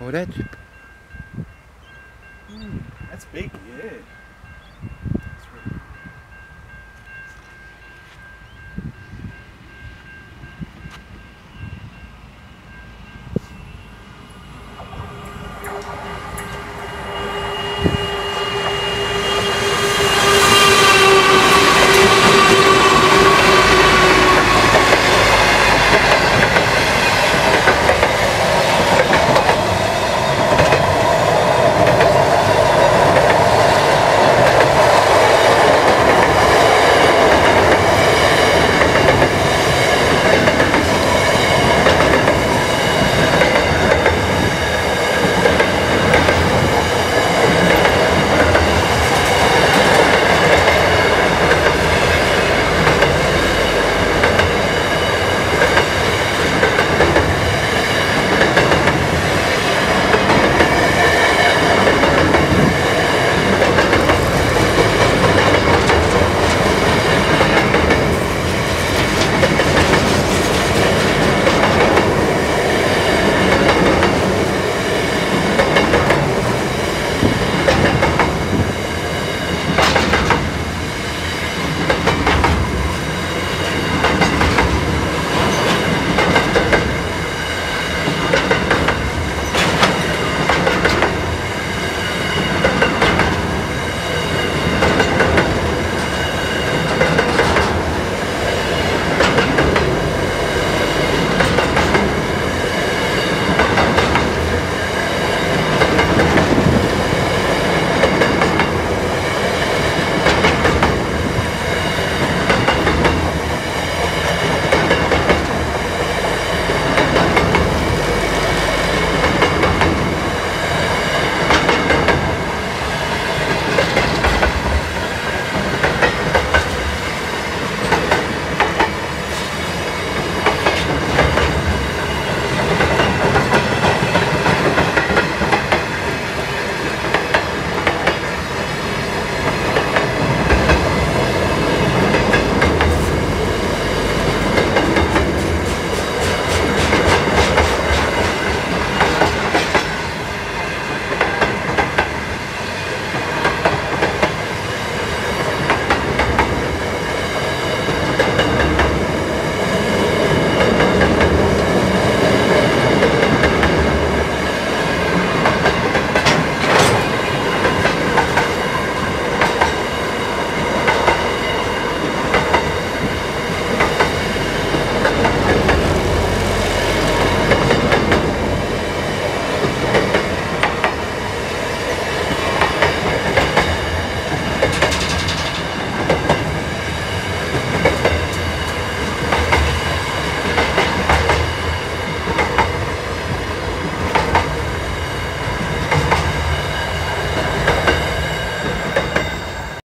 Oh, that's Mm, that's big, yeah.